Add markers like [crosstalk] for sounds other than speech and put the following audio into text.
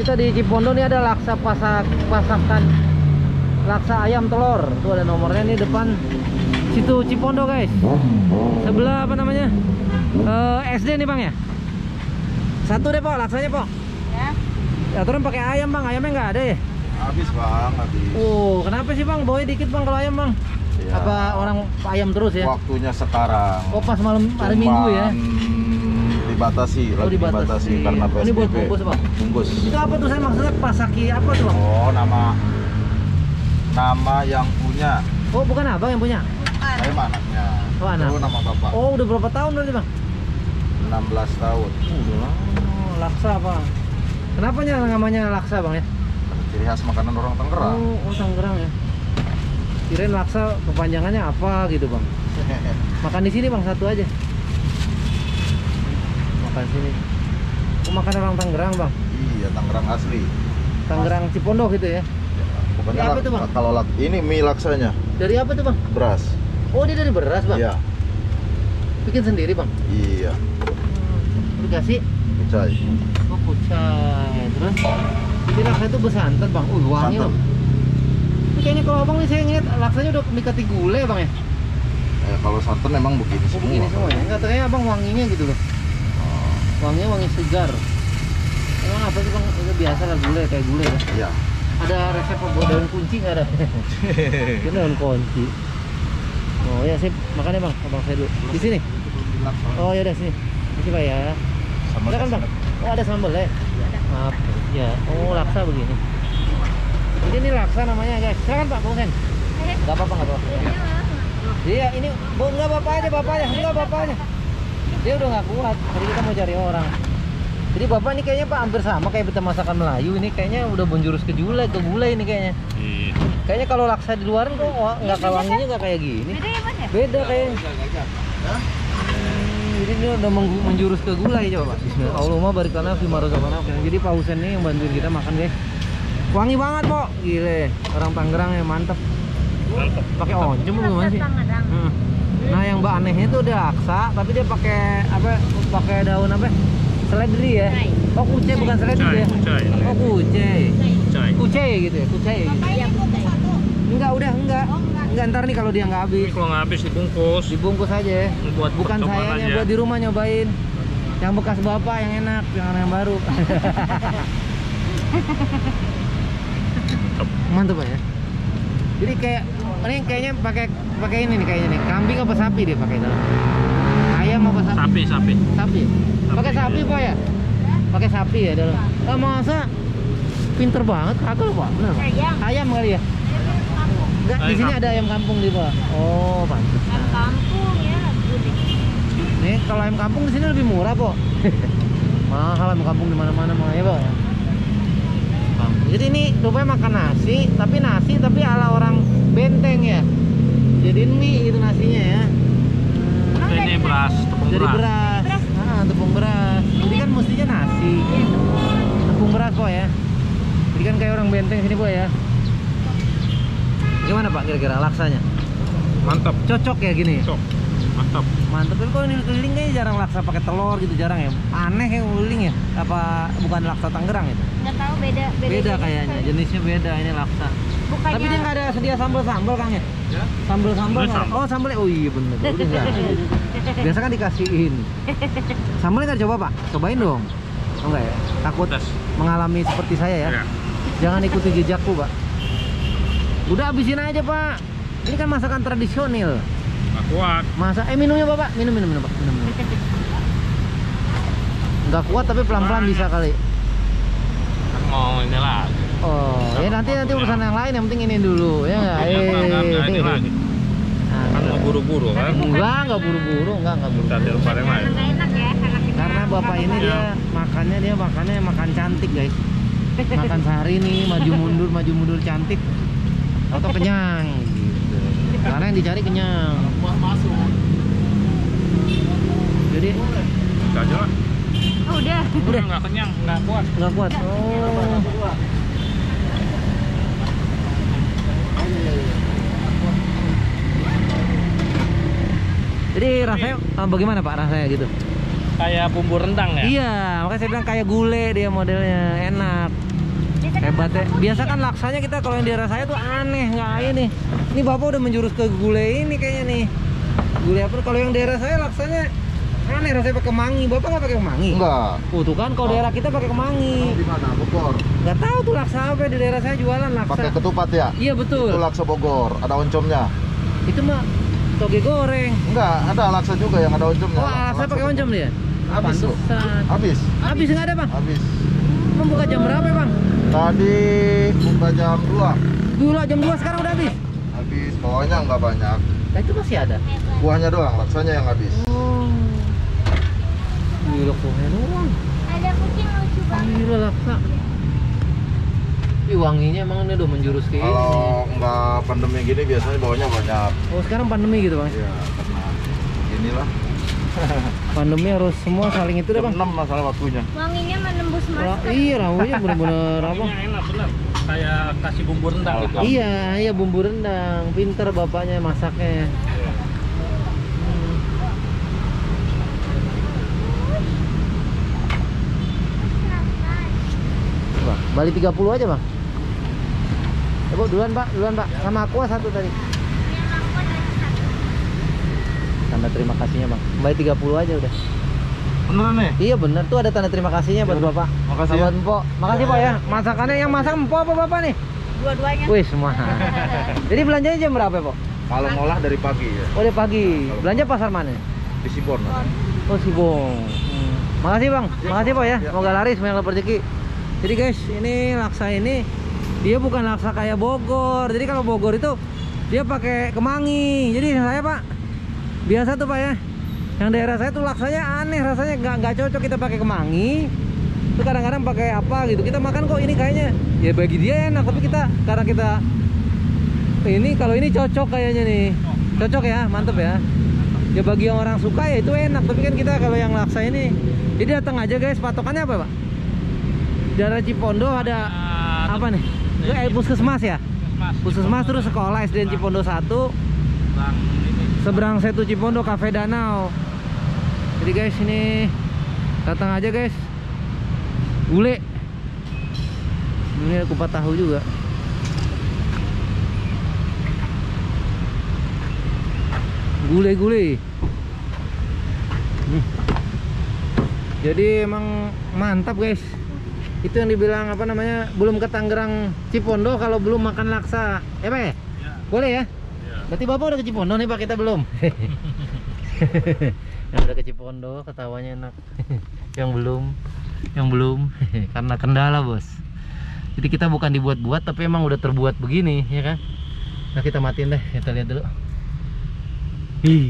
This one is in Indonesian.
Kita di Cipondo nih ada laksa pasak pasakan laksa ayam telur. Tuh ada nomornya nih depan situ Cipondo guys. Sebelah apa namanya? Eh, SD nih bang ya. Satu deh pak laksanya pak. Ya. Ya turun pakai ayam bang. Ayamnya nggak ada ya? Habis bang, habis. Oh kenapa sih bang? Bawa dikit bang kalau ayam bang. Ya, Apa orang ayam terus ya? Waktunya sekarang. Oh pas malam hari Minggu ya? Dibatasi, Oh, lagi dibatasi. dibatasi, karena PSBB. Ini buat bungkus, Bang? Bungkus. Itu apa tuh saya maksudnya pasaki apa tuh bang? Oh, nama nama yang punya. Oh bukan abang yang punya? Saya mah anaknya. Oh, anak. Itu nama bapak. Oh udah berapa tahun berarti bang? 16 tahun. Udah lama. laksa bang. Kenapa nya namanya laksa bang ya? Ciri khas makanan orang Tangerang. Oh, oh Tangerang ya. Kirain laksa kepanjangannya apa gitu bang? [laughs] Makan di sini bang satu aja. Makan sini. Oh, makan orang Tangerang bang. iya, Tangerang asli. Tangerang Cipondo gitu ya. Pokoknya Ini apa tuh, Bang? kalau lak- ini mie laksanya, Dari apa tuh bang? beras. Oh dia dari beras bang. Iya. Bikin sendiri bang. Iya. Hmm. Dikasih Kucai. Oh kucai Terus Ini laksa itu bersantan bang Uh wangi bang Ini kayaknya kalau abang nih saya ngeliat Laksanya udah dikasih gulai bang ya Eh, kalau santan memang begini Oh semua. begini semuanya Enggak ternyata abang wanginya gitu loh Oh, Wanginya wangi segar. Emang apa sih bang? Itu biasa lah gulai kayak gulai ya? Iya. Ada resep buat daun kunci nggak ada? [laughs] Itu daun kunci. Oh ya sip. Makanya bang? Abang saya dulu. Di sini? Oh ya udah sini. Ini pak ya. Sama Ada kan bang? Oh ada sambal ya? Maaf. Ya Oh laksa begini. Jadi ini laksa namanya guys. Silakan pak Bung Sen Gak apa-apa gak apa-apa. Iya ini Bu enggak bapak aja bapak aja. Enggak bapak aja Dia udah gak kuat Jadi kita mau cari orang. Jadi bapak ini kayaknya pak hampir sama kayak kita masakan Melayu Ini kayaknya udah menjurus ke gulai Ke gulai ini kayaknya. Iya. Kayaknya kalau laksa di luaran kok nggak kayak wanginya nggak kayak gini. Beda ya mas ya? Beda kayaknya. Hmm, Jadi ini udah menjurus ke gulai coba Pak. Bismillah. Allahumma barik lana fi marozaqana Jadi Pak Husen nih yang bantuin kita makan guys. Wangi banget Pok Gile Orang Tangerang ya mantep. Mantap. Pakai oncom gimana sih? Tangerang. Hmm. Nah yang mbak anehnya itu udah aksa Tapi dia pakai apa pakai daun apa Seledri ya. Oh kucai bukan seledri ya. Oh kucai Cai. Kucai gitu ya Kucai Iya kucai. Enggak udah enggak Oh, enggak. Enggak ntar nih kalau dia nggak habis kalau nggak habis dibungkus. dibungkus aja Buat bukan saya aja. buat di rumah nyobain yang bekas bapak yang enak jangan yang baru [laughs] mantap Pak ya jadi kayak ini kayaknya pakai pakai ini nih kayaknya nih kambing apa sapi dia pakai dalam ayam apa sapi Sapi, sapi. sapi pakai Sapi, sapi pak ya pakai sapi ya dalam ah, masa pinter banget pak bener Pak? Ayam. ayam kali ya enggak di sini ada ayam kampung di bawah oh pantas Ayam kampung ya. Nih kalau ayam kampung di sini lebih murah, Po. [laughs] Mahal ayam kampung di mana-mana mah ya, Po. Kampung. Jadi ini rupanya makan nasi, tapi nasi tapi ala orang benteng ya. Jadiin mie gitu nasinya ya. Emang Ini beras, tepung Jadi beras. beras. Ah, tepung beras. Ini kan mestinya nasi. Tepung beras, Po ya. Jadi kan kayak orang benteng sini, Po ya. Gimana, Pak, kira-kira laksanya? Mantap. Cocok ya gini? Sok. Mantap. Mantep tapi kok ini keliling kayaknya jarang laksa pakai telur gitu jarang ya. Aneh ya keliling ya. Apa bukan laksa Tangerang itu? Nggak tahu beda beda. Beda kayaknya, jenisnya beda ini laksa. Bukannya Tapi dia nggak ada sedia sambal-sambal Kang ya? Sambal-sambal. Ada nggak? sambal. Oh, sambalnya. Oh iya bener. [laughs] Biasa kan dikasihin. Sambalnya nggak coba, Pak? Cobain dong. Oh enggak ya? Takut Pedas. mengalami seperti saya ya. Iya. Jangan ikuti jejakku, Pak. Udah habisin aja, Pak. Ini kan masakan tradisional. Nggak kuat. Masa eh minumnya Bapak, minum minum minum Pak, minum. minum. Nggak kuat tapi pelan-pelan bisa kali. Kan mau ini lagi. Oh, ya nanti nanti urusan yang lain yang penting ini dulu ya enggak? Iya, Pak, nggak- nggak ini lagi. Nah, Kan mau buru-buru kan. enggak, enggak buru-buru, enggak, enggak Kita buru-buru. di tempat yang lain. Karena ya. Karena kita Karena bapak ini dia makannya dia makannya makan cantik, guys. Makan sehari nih maju mundur maju mundur cantik. Atau kenyang gitu. Karena yang dicari kenyang. Jadi Kita aja lah. Oh, udah. Udah nggak kenyang, nggak kuat. nggak kuat. Oh. Jadi rasanya eh, bagaimana Pak rasanya gitu? Kayak bumbu rendang ya. Iya, makanya saya bilang kayak gulai dia modelnya enak. Bate, biasa kan laksanya kita kalau yang daerah saya tuh aneh nggak ini. Ini bapak udah menjurus ke gulai ini kayaknya nih. Gulai apa? Kalau yang daerah saya laksanya aneh rasanya pakai kemangi. Bapak nggak pakai kemangi? Enggak. Oh tuh kan kalau daerah kita pakai kemangi. Di mana? Bogor. Nggak tahu tuh laksa apa di daerah saya jualan laksa. Pakai ketupat ya? Iya betul. Itu laksa Bogor, ada oncomnya. Itu mah toge goreng. Enggak, ada laksa juga yang ada oncomnya. Oh laksa pakai oncom dia? Habis. Habis. Habis nggak ada bang? Habis. Membuka jam berapa bang? Tadi buka jam 2. Dulu jam 2 sekarang udah habis. Habis, bawahnya enggak banyak. Nah itu masih ada. Kuahnya doang, laksanya yang habis. Oh. Gila kuahnya doang. Ada kucing lucu banget. Gila laksa. Ih wanginya emang ini udah menjurus ke ini. Kalau enggak pandemi gini biasanya bawahnya banyak. Oh sekarang pandemi gitu bang? Iya, karena inilah. [laughs] Pandemi harus semua saling itu deh bang. 6 masalah waktunya. Wanginya menembus Ra- masker. iya rambutnya bener-bener apa? Wanginya enak bener. Kayak kasih bumbu rendang gitu. Iya, iya bumbu rendang. Pinter bapaknya masaknya. Bang, balik 30 aja bang. Ya, Bu, duluan pak, duluan pak. Sama aqua satu tadi. Tanda terima kasihnya bang. Kembali 30 aja udah. Beneran nih? Iya bener tuh ada tanda terima kasihnya buat bapak. Makasih ya. Mpok. Makasih pak ya. Masakannya yang masak Mpok apa bapak nih? Dua-duanya. Wih semua. [laughs] Jadi belanjanya jam berapa Pak? Kalau ngolah dari pagi ya. Oh dari pagi. Belanja pasar mana? Di Sibon. Oh Sibong. Hmm. Makasih bang. Makasih pak ya. Semoga laris banyak rezeki. Jadi guys ini laksa ini dia bukan laksa kayak Bogor. Jadi kalau Bogor itu dia pakai kemangi. Jadi saya pak biasa tuh pak ya. Yang daerah saya tuh laksanya aneh rasanya nggak nggak cocok kita pakai kemangi. Itu kadang-kadang pakai apa gitu. Kita makan kok ini kayaknya ya bagi dia enak tapi kita karena kita ini kalau ini cocok kayaknya nih. Cocok ya, mantep ya. Ya bagi yang orang suka ya itu enak, tapi kan kita kalau yang laksa ini jadi datang aja guys, patokannya apa, Pak? Daerah Cipondo ada apa nih? Itu eh, puskesmas ya? Mas, Puskesmas terus sekolah SDN Cipondo 1 Bang, ini seberang Setu Cipondo Cafe Danau. Jadi guys ini datang aja guys. Gule. Ini kupat tahu juga. Gule-gule. Hmm. Jadi emang mantap guys. Itu yang dibilang apa namanya? Belum ke Tangerang Cipondo kalau belum makan laksa. Ya, Pak ya? ya, Boleh ya? ya. Berarti Bapak udah ke Cipondo nih Pak, kita belum. yang [laughs] udah ke Cipondo ketawanya enak. [laughs] yang belum, yang belum [laughs] karena kendala, Bos. Jadi kita bukan dibuat-buat tapi emang udah terbuat begini, ya kan? Nah, kita matiin deh, kita lihat dulu. Ih.